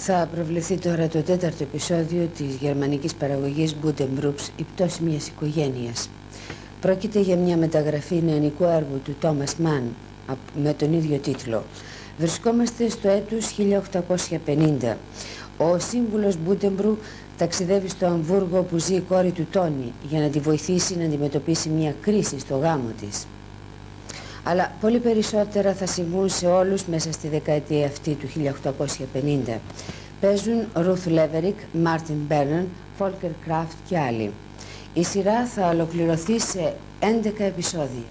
Θα προβληθεί τώρα το τέταρτο επεισόδιο της γερμανικής παραγωγής Buddenbrooks «Η πτώση μιας οικογένειας». Πρόκειται για μια μεταγραφή νεανικού έργου του Τόμας Μαν με τον ίδιο τίτλο. Βρισκόμαστε στο έτους 1850. Ο σύμβουλος Μπούντεμπρου ταξιδεύει στο Αμβούργο που ζει η κόρη του Τόνι για να τη βοηθήσει να αντιμετωπίσει μια κρίση στο γάμο της. Αλλά πολύ περισσότερα θα συμβούν σε όλους μέσα στη δεκαετία αυτή του 1850. Παίζουν Ruth Leverick, Martin Brennan, Volker Kraft και άλλοι. Η σειρά θα ολοκληρωθεί σε 11 επεισόδια.